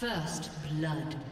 First blood.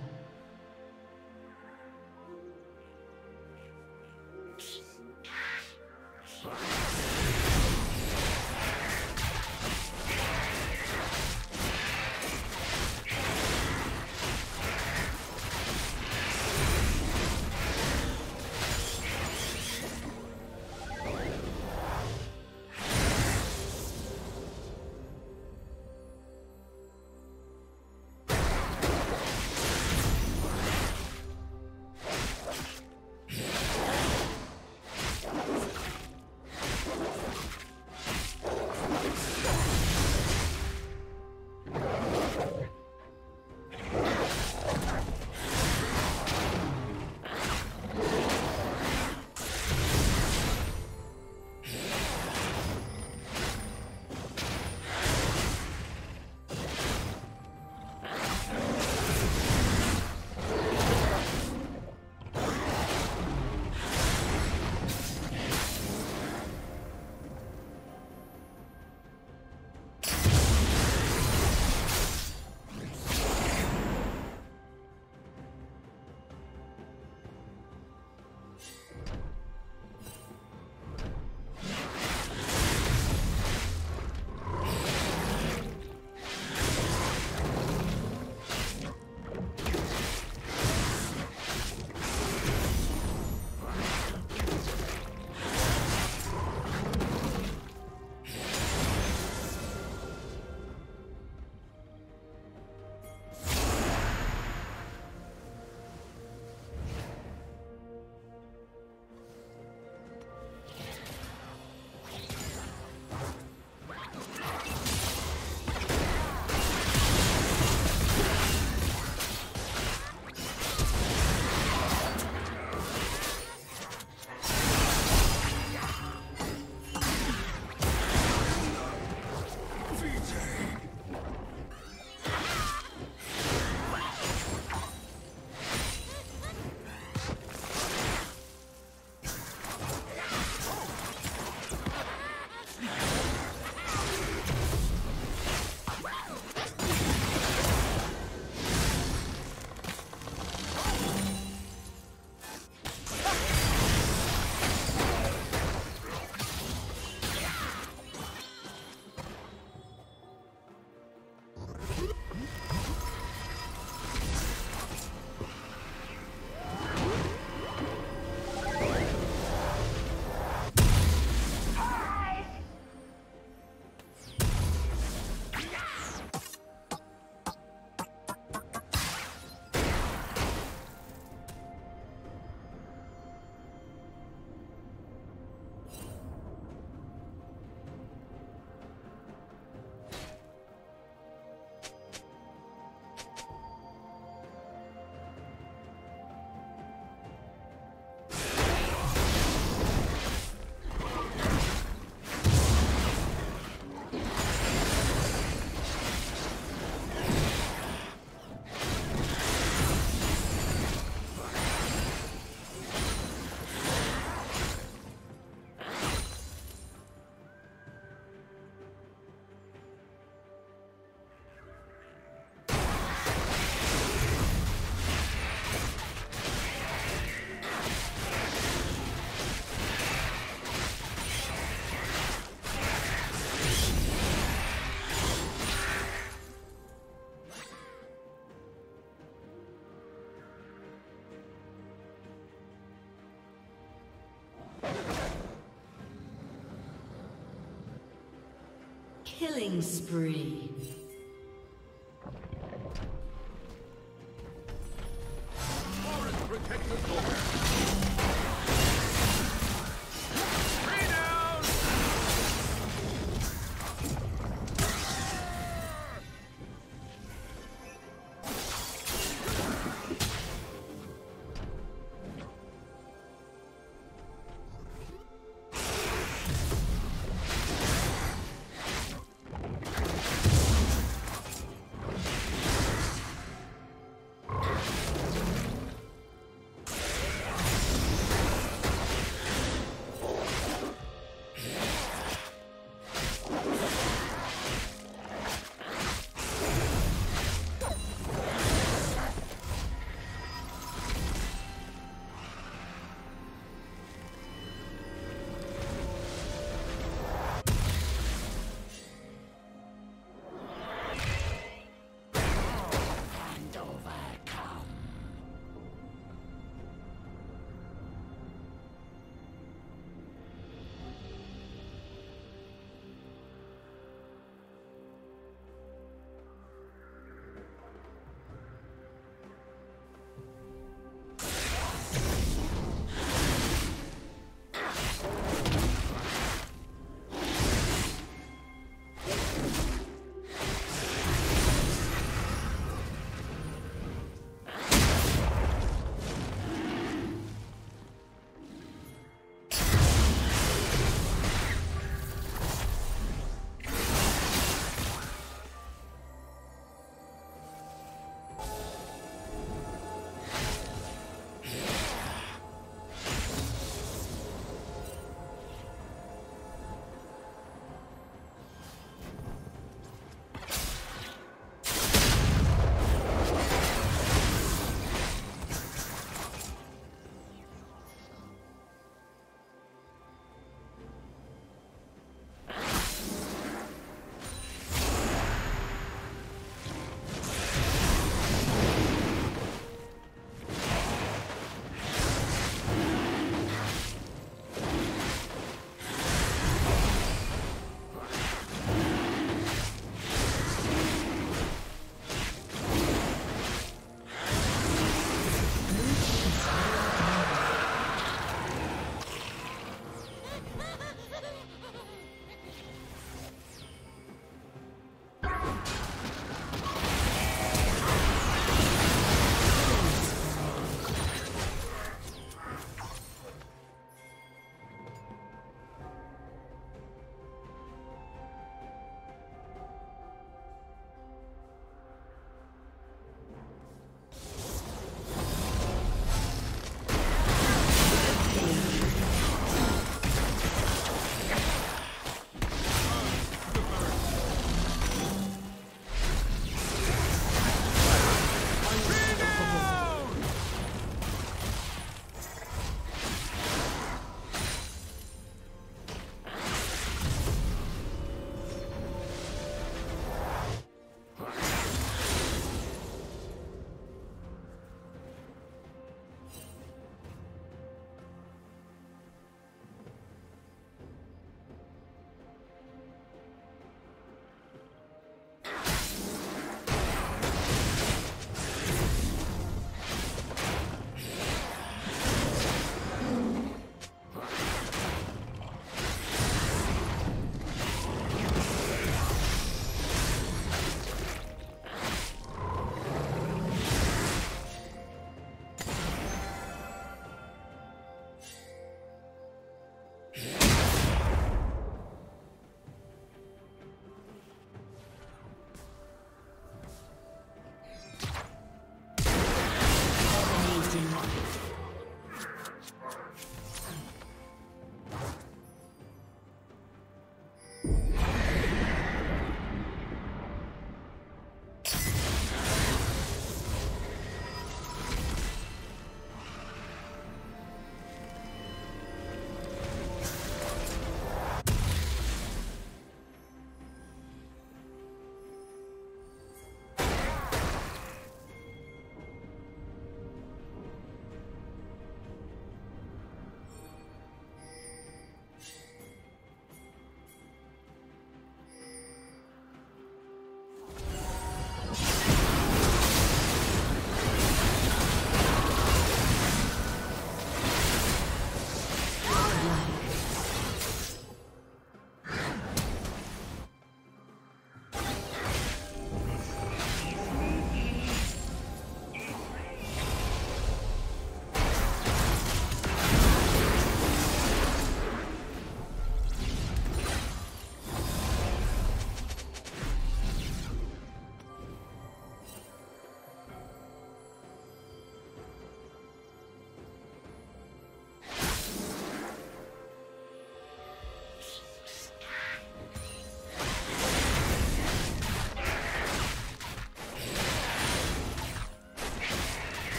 Killing spree.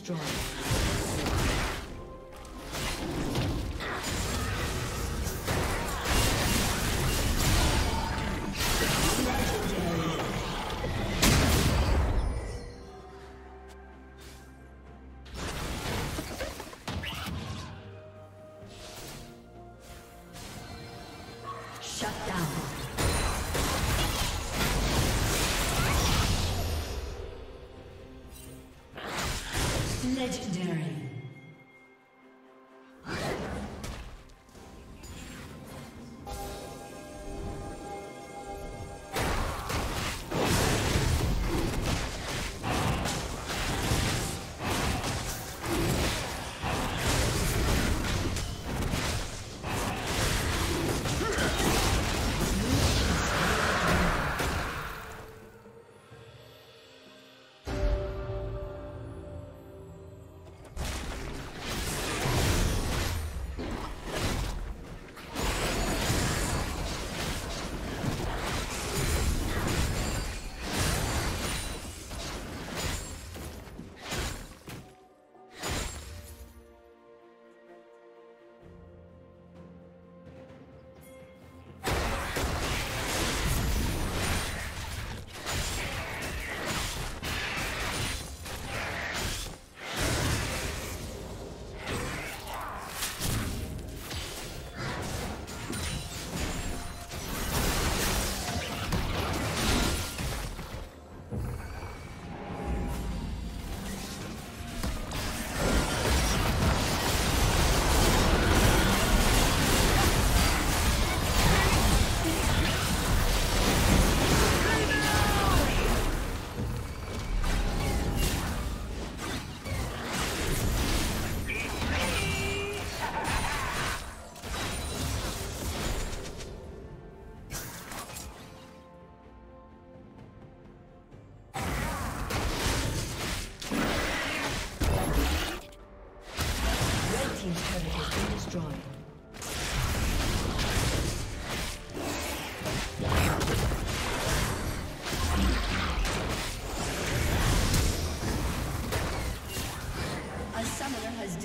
destroyed. Mary.